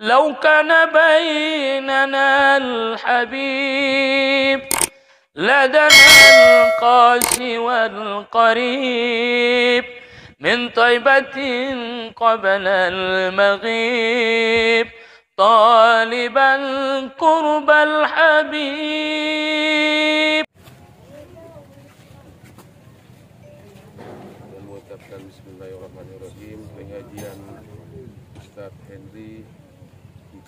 لو كان بيننا الحبيب لدنا القاسي والقريب من طيبة قبل المغيب طالبا قرب الحبيب.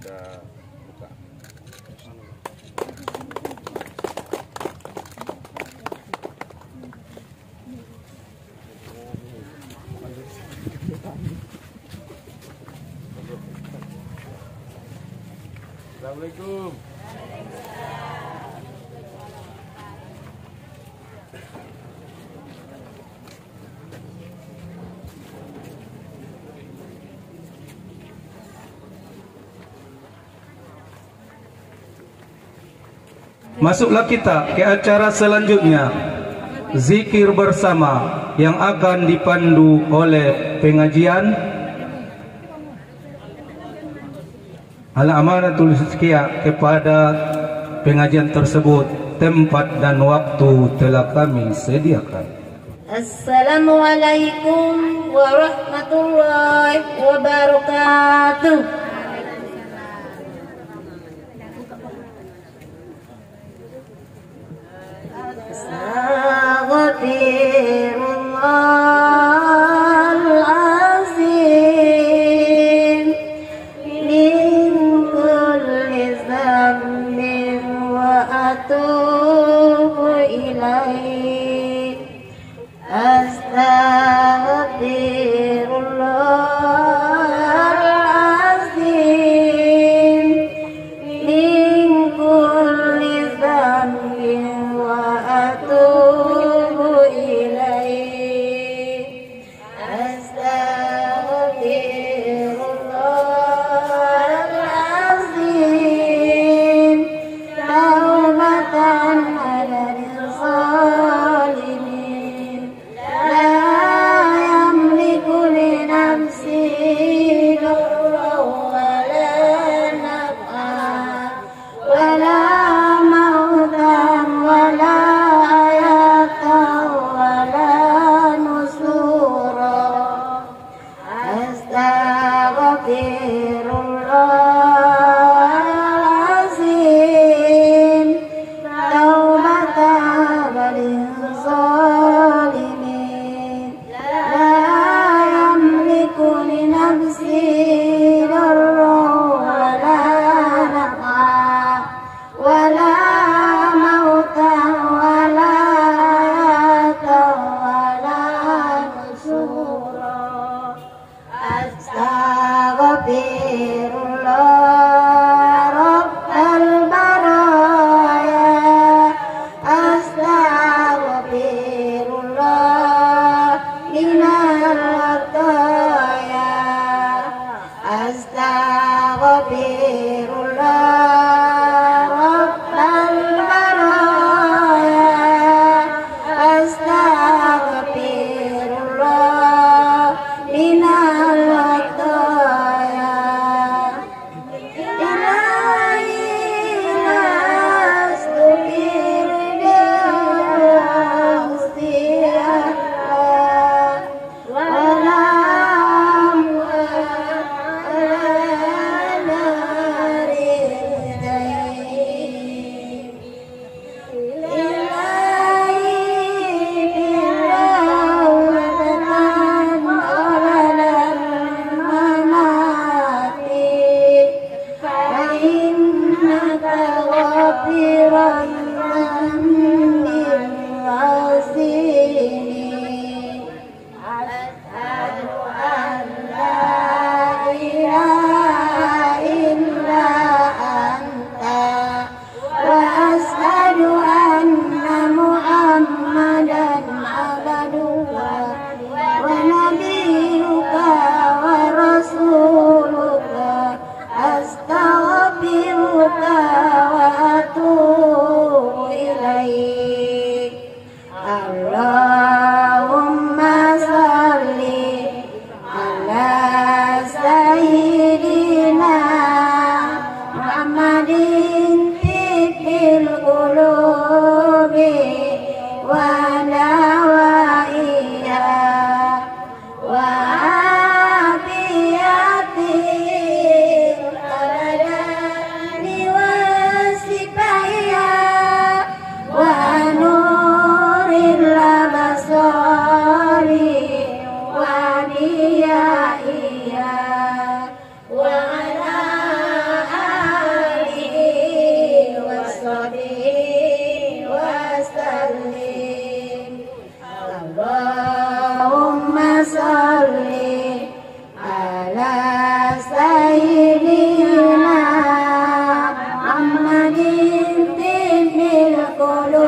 Kita buka. Assalamualaikum Masuklah kita ke acara selanjutnya. Zikir bersama yang akan dipandu oleh pengajian. Ala amanatul sekia kepada pengajian tersebut. Tempat dan waktu telah kami sediakan. Assalamualaikum warahmatullahi wabarakatuh. Astaghfirullahalazim color.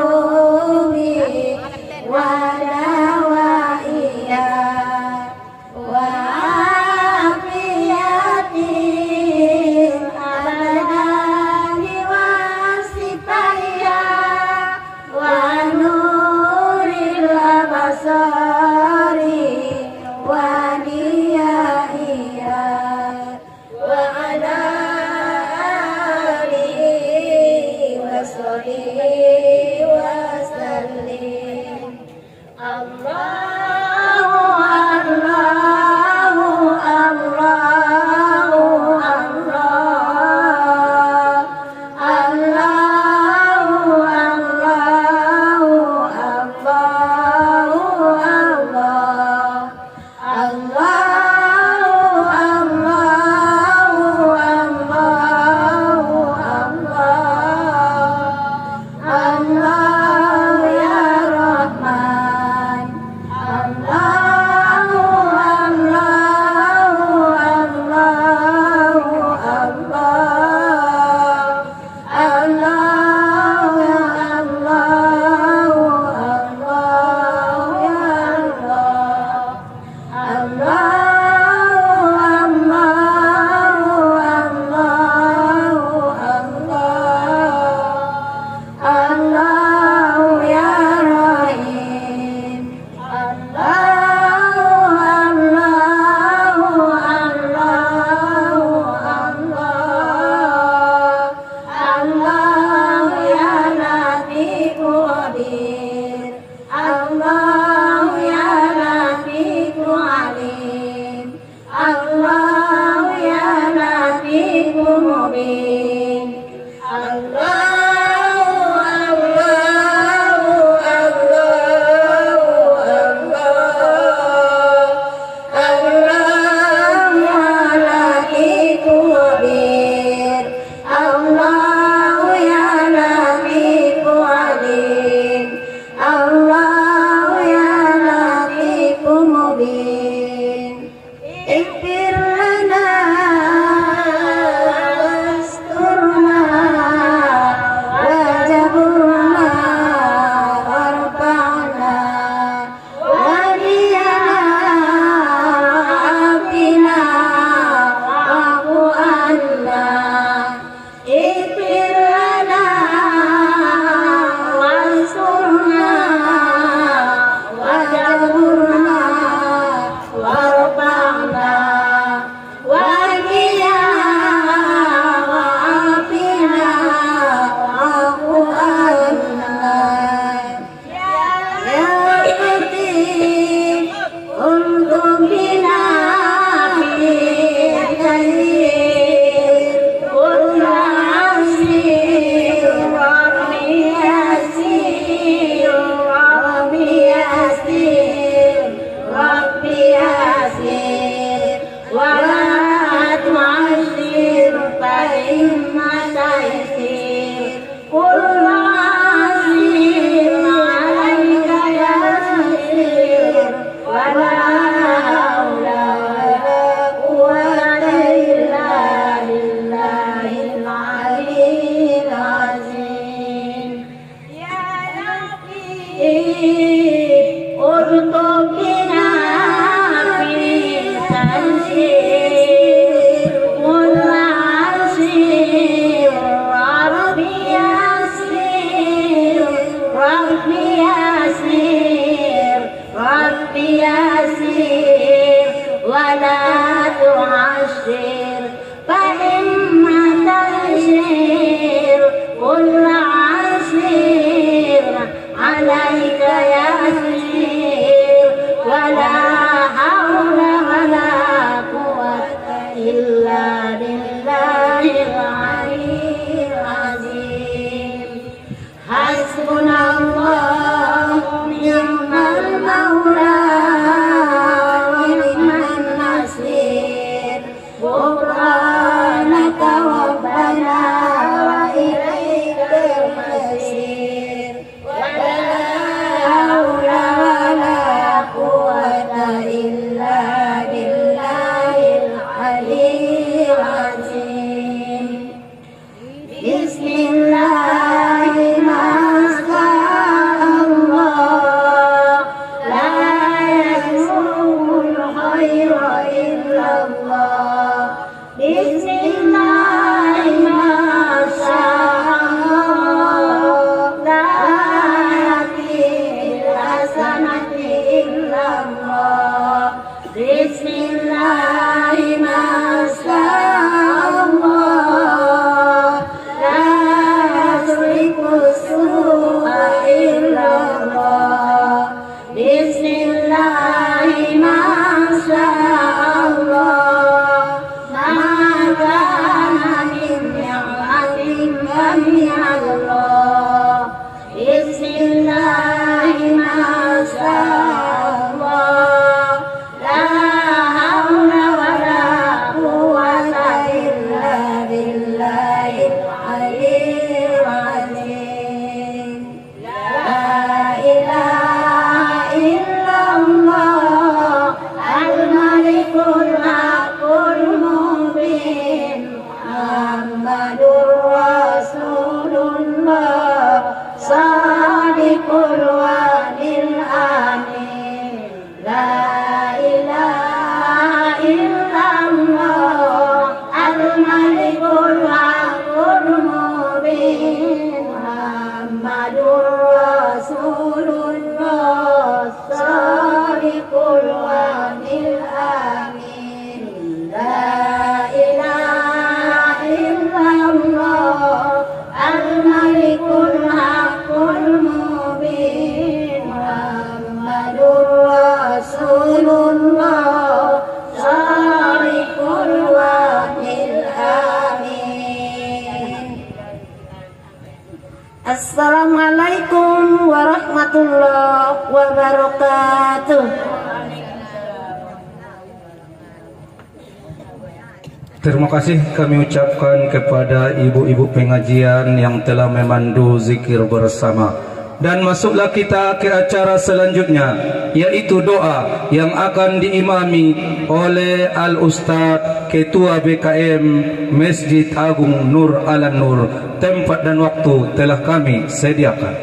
Terima kasih kami ucapkan kepada ibu-ibu pengajian yang telah memandu zikir bersama. Dan masuklah kita ke acara selanjutnya yaitu doa yang akan diimami oleh Al-Ustaz Ketua BKM Masjid Agung Nur Alam Nur. Tempat dan waktu telah kami sediakan.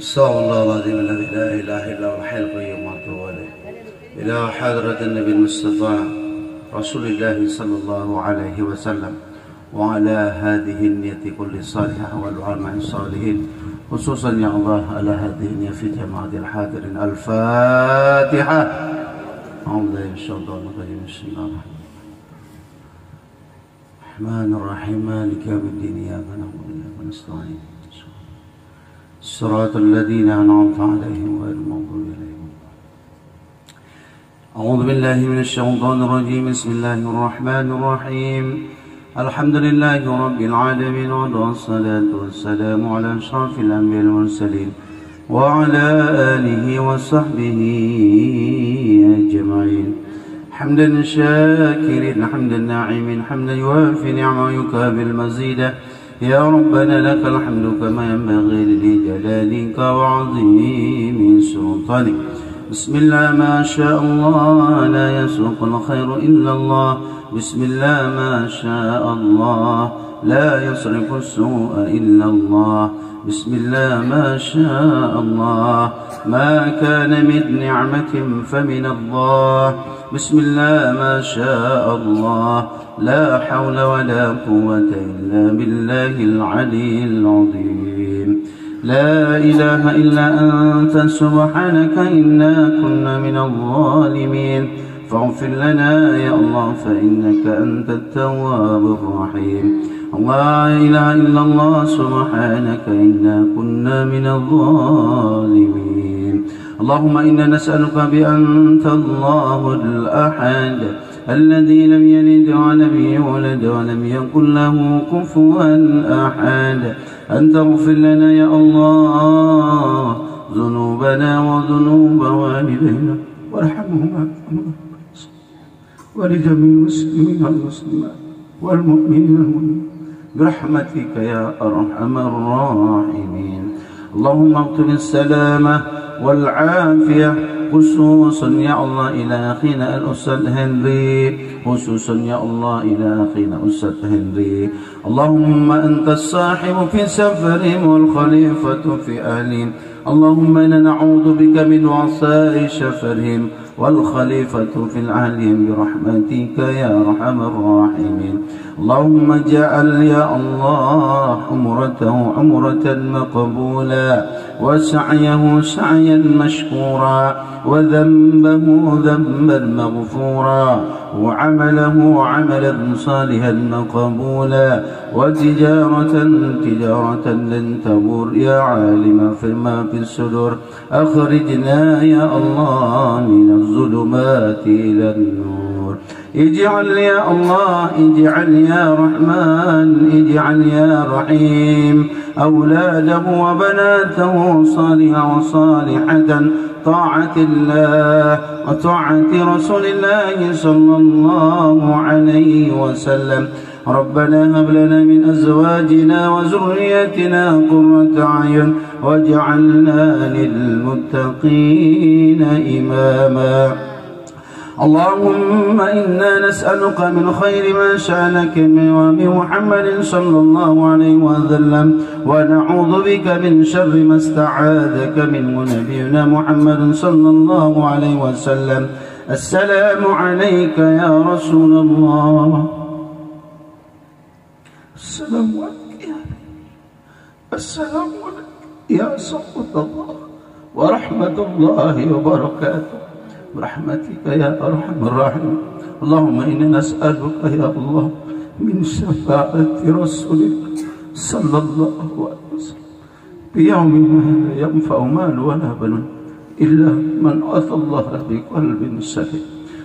Sallallahu alaihi wa sallam la ilaha al-hayyul qayyum. Ila hadratin Nabi Mustafa رسول الله صلى الله عليه وسلم وعلى هذه النية كل صالحة والعلماء الصالحين خصوصا يا الله على هذه النية في جماعة الحاضرين. الفاتحة. أعوذ بالله من الشيطان الرجيم. بسم الله الرحمن الرحيم. مالك يوم الدين؟ إياك نعبد وإياك نستعين. صراط الذين أنعمت عليهم غير المغضوب عليهم أعوذ بالله من الشيطان الرجيم. بسم الله الرحمن الرحيم. الحمد لله رب العالمين والصلاة والسلام على أشرف الأنبياء والمرسلين وعلى آله وصحبه أجمعين. حمدا شاكرا حمدا ناعما حمدا يوافي نعمة ويكافئ المزيد يا ربنا لك الحمد كما ينبغي لجلالك وعظيم سلطانك. بسم الله ما شاء الله لا يسوق الخير إلا الله. بسم الله ما شاء الله لا يصرف السوء إلا الله. بسم الله ما شاء الله. ما كان من نعمة فمن الله. بسم الله ما شاء الله. لا حول ولا قوة إلا بالله العلي العظيم. لا إله إلا أنت سبحانك إنا كنا من الظالمين. فاغفر لنا يا الله فإنك أنت التواب الرحيم. الله لا إله إلا الله سبحانك إنا كنا من الظالمين. اللهم إنا نسألك بأنت الله الأحد الذي لم يلد ولم يولد ولم يكن له كفوا أحد. أن تغفر لنا يا الله ذنوبنا وذنوب والدينا. وارحمهما. ولجميع المسلمين والمسلمات والمؤمنين والمؤمنين برحمتك يا أرحم الراحمين. اللهم اكتب السلامة والعافية خصوصا يا الله إلى أخينا الأستاذ هنري. خصوصا يا الله إلى أخينا الأستاذ هنري. اللهم أنت الصاحب في سفرهم والخليفة في أهلهم اللهم إنا نعوذ بك من وعصاء سفرهم والخليفة في العالم برحمتك يا أرحم الراحمين. اللهم اجعل يا الله عمرته عمرة مقبولا. وسعيه سعيا مشكورا وذنبه ذنبا مغفورا وعمله عملا صالحا مقبولا وتجارة تجارة لن تبور يا عالم فيما في الصدور أخرجنا يا الله من الظلمات إلى النور اجعل يا الله اجعل يا رحمن اجعل يا رحيم أولاده وبناته صالحة وصالحة طاعة الله وطاعة رسول الله صلى الله عليه وسلم. ربنا هب لنا من أزواجنا وذريتنا قرة أعين واجعلنا للمتقين إماما. اللهم إنا نسألك من خير ما شأنك من محمد صلى الله عليه وسلم ونعوذ بك من شر ما استعاذك منه نبينا محمد صلى الله عليه وسلم. السلام عليك يا رسول الله. السلام عليك يا السلام عليك يا صفوة الله. ورحمة الله وبركاته. برحمتك يا أرحم الراحمين. اللهم إنا نسألك يا الله من شفاعة رسولك صلى الله عليه وسلم. بيوم لا ينفع مال ولا بنون إلا من أتى الله بقلب سليم.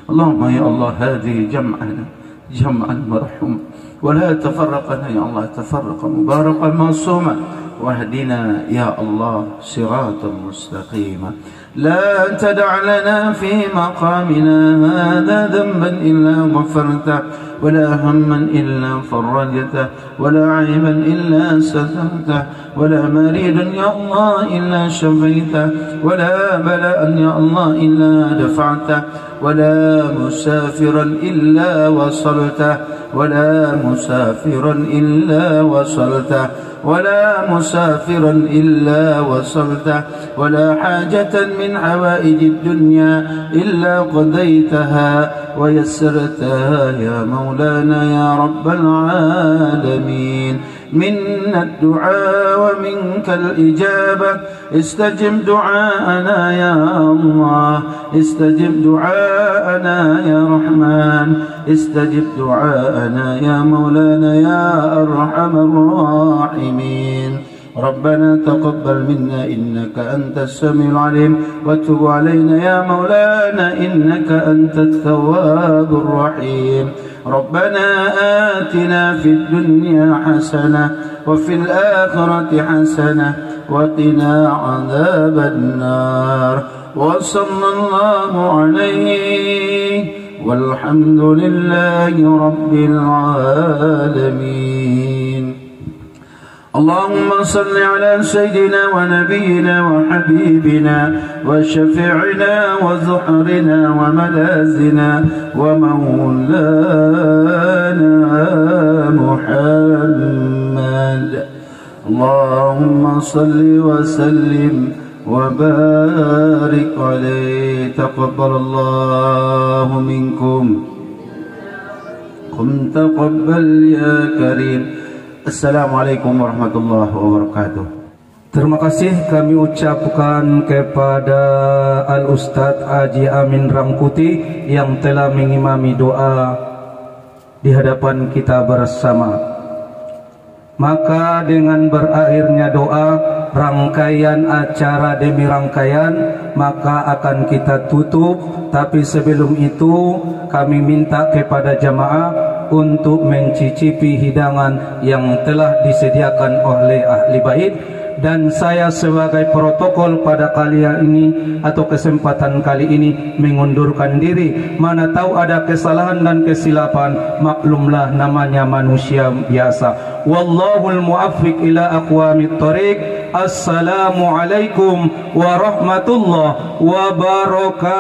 اللهم يا الله هذه جمعنا جمعا مرحوما. ولا تفرقنا يا الله تفرقا مباركا معصوما. واهدنا يا الله صراطا مستقيما. لا تدع لنا في مقامنا هذا ذنبا إلا غفرته ولا هما إلا فرجته ولا عيبا إلا سترته ولا مريض يا الله إلا شفيته ولا بلاء يا الله إلا دفعته ولا مسافرا إلا وصلته ولا مسافرا إلا وصلته ولا مسافرا إلا وصلته ولا حاجة من حوائج الدنيا إلا قضيتها. ويسرتها يا مولانا يا رب العالمين منا الدعاء ومنك الإجابة. استجب دعاءنا يا الله. استجب دعاءنا يا رحمن. استجب دعاءنا يا مولانا يا أرحم الراحمين. ربنا تقبل منا إنك أنت السميع العليم. وتب علينا يا مولانا إنك أنت التواب الرحيم. ربنا آتنا في الدنيا حسنة وفي الآخرة حسنة وقنا عذاب النار. وصلى الله عليه والحمد لله رب العالمين. اللهم صل على سيدنا ونبينا وحبيبنا وشفيعنا وزحرنا وملازنا ومولانا محمد. اللهم صل وسلم وبارك عليه. تقبل الله منكم. قم تقبل يا كريم. Assalamualaikum warahmatullahi wabarakatuh. Terima kasih kami ucapkan kepada Al Ustadz Haji Amin Rangkuti yang telah mengimami doa di hadapan kita bersama. Maka dengan berakhirnya doa rangkaian acara demi rangkaian maka akan kita tutup tapi sebelum itu kami minta kepada jamaah untuk mencicipi hidangan yang telah disediakan oleh ahli bait. Dan saya sebagai protokol pada kali ini atau kesempatan kali ini mengundurkan diri. Mana tahu ada kesalahan dan kesilapan maklumlah namanya manusia biasa. Wallahul muwaffiq ila aqwamit thariq assalamualaikum warahmatullahi wabarakatuh